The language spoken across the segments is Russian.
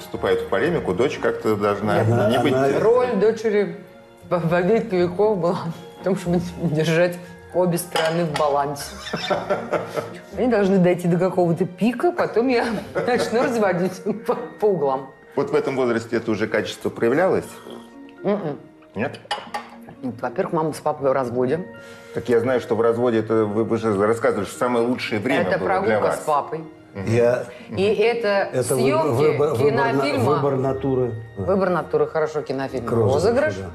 вступает в полемику, дочь как-то должна Она- не быть... она- Роль дочери во во веки веков была в том, чтобы держать обе стороны в балансе. Они должны дойти до какого-то пика, потом я начну разводить по, по углам. Вот в этом возрасте это уже качество проявлялось? Мгм. Нет? Вот, Во-первых, мама с папой в разводе. Так я знаю, что в разводе это вы, вы же рассказывали, что самое лучшее время это было для прогулка вас. с папой. Я... И это, Это съемки выбор, выбор, кинофильма. выбор натуры. Выбор натуры хорошо кинофильм. Розыгрыш. да.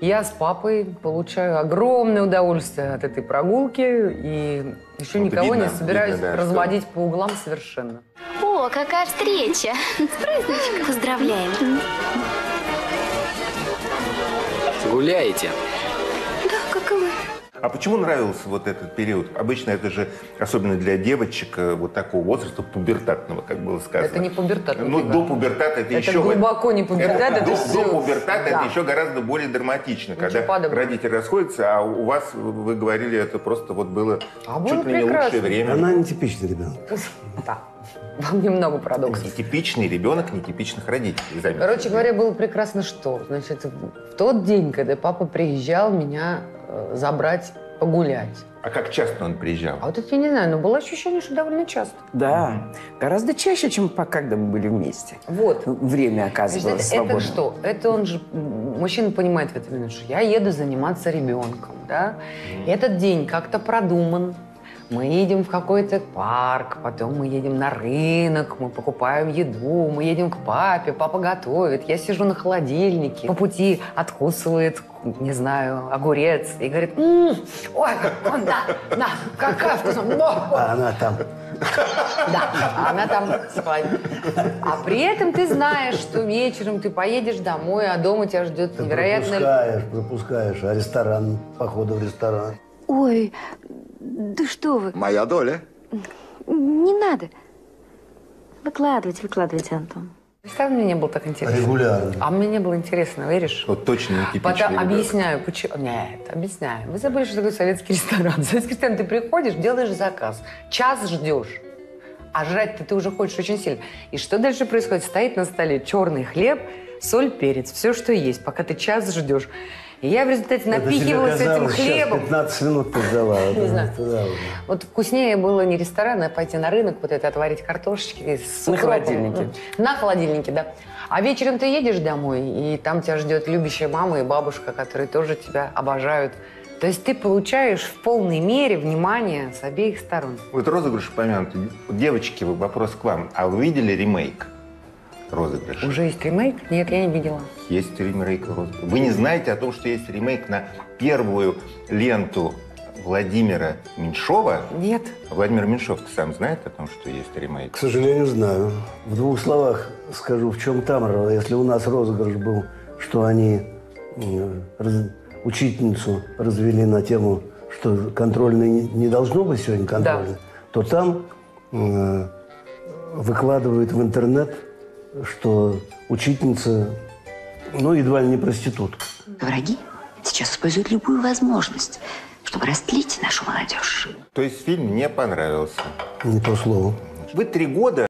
Я с папой получаю огромное удовольствие от этой прогулки и еще Вот никого видно, не собираюсь видно, да, что- разводить по углам совершенно. О, какая встреча! С праздничком! Поздравляем! Гуляете? А почему нравился вот этот период? Обычно это же, особенно для девочек э, вот такого возраста, пубертатного, как было сказано. Это не пубертат. Ну, до пубертата это, Это еще... глубоко не пубертат, это до, всё- до пубертата Да. это еще гораздо более драматично, Ничего когда подобного. родители расходятся, а у вас, вы говорили, это просто вот было А чуть ли не лучшее время. Она нетипичный ребенок. Да. Вам немного парадоксов. Нетипичный ребенок нетипичных родителей. заметьте. Короче говоря, было прекрасно что? Значит, в тот день, когда папа приезжал меня забрать погулять. А как часто он приезжал? А вот это я не знаю, но было ощущение, что довольно часто. Да, гораздо чаще, чем по- когда мы были вместе. Вот. Время оказывалось это, это свободным. что? Это он же, мужчина понимает в эту минуту, что я еду заниматься ребенком, да? И этот день как-то продуман. Мы едем в какой-то парк, потом мы едем на рынок, мы покупаем еду, мы едем к папе, папа готовит, я сижу на холодильнике, по пути откусывает, не знаю, огурец и говорит, «М, ой, он, да, да, какая вкусная, о». А она там. Да, а она там. А при этом ты знаешь, что вечером ты поедешь домой, а дома тебя ждет невероятно... пропускаешь, пропускаешь. А ресторан, походу в ресторан. Ой, да что вы, Моя доля. не надо. Выкладывайте, выкладывайте, Антон. Представь, мне не было так интересно. Регулярно. А мне не было интересно, веришь? Вот точно нетипичный Потом ребенок. объясняю, почему. Нет, объясняю. Вы забыли, что такое советский ресторан. Советский ресторан, ты приходишь, делаешь заказ, час ждешь. А жрать-то ты уже хочешь очень сильно. И что дальше происходит? Стоит на столе черный хлеб, соль, перец, все, что есть, пока ты час ждешь. И я в результате Это тебе напихивалась этим хлебом. 15 минут ты ждала. Не знаю. Вот вкуснее было не ресторан, а пойти на рынок, вот это отварить картошечки с На холодильнике. На холодильнике, да. А вечером ты едешь домой, и там тебя ждет любящая мама и бабушка, которые тоже тебя обожают. То есть ты получаешь в полной мере внимание с обеих сторон. Вот розыгрыш упомянутый. Девочки, вопрос к вам. А вы видели ремейк розыгрыша? Уже есть ремейк? Нет, я не видела. Есть ремейк розыгрыша. Вы не знаете о том, что есть ремейк на первую ленту Владимира Меньшова? Нет. Владимир Меньшов сам знает о том, что есть ремейк? К сожалению, знаю. В двух словах скажу, в чем там. Если у нас розыгрыш был, что они э, раз- учительницу развели на тему, что контрольной не, должно быть сегодня контрольной, то там э, выкладывают в интернет, что учительница, ну, едва ли не проститутка. Враги сейчас используют любую возможность, чтобы растлить нашу молодежь. То есть фильм не понравился. Не то слово. Вы три года